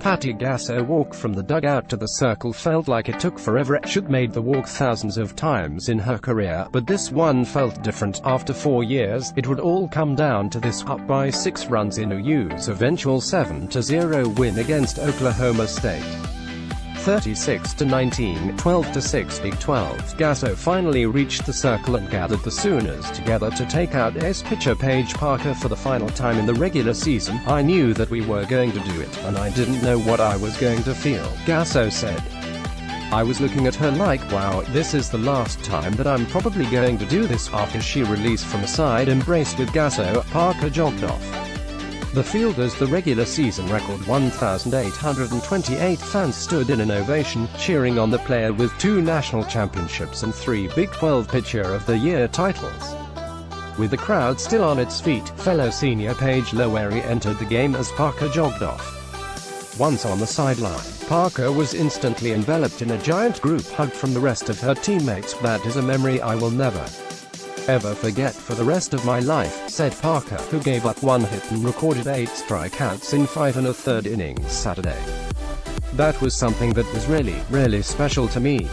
Patty Gasso walk from the dugout to the circle felt like it took forever. She'd made the walk thousands of times in her career, but this one felt different. After four years, it would all come down to this up by six runs in OU's eventual 7-0 win against Oklahoma State. 36 to 19, 12 to 6, Big 12. Gasso finally reached the circle and gathered the Sooners together to take out ace pitcher Paige Parker for the final time in the regular season. I knew that we were going to do it, and I didn't know what I was going to feel, Gasso said. I was looking at her like, wow, this is the last time that I'm probably going to do this. After she released from a side embrace with Gasso, Parker jogged off. The Fielders the regular season record 1,828 fans stood in an ovation, cheering on the player with two national championships and three Big 12 Pitcher of the Year titles. With the crowd still on its feet, fellow senior Paige Lowary entered the game as Parker jogged off. Once on the sideline, Parker was instantly enveloped in a giant group hug from the rest of her teammates. That is a memory I will never ever forget for the rest of my life, said Parker, who gave up one hit and recorded eight strikeouts in five and a third innings Saturday. That was something that was really, really special to me.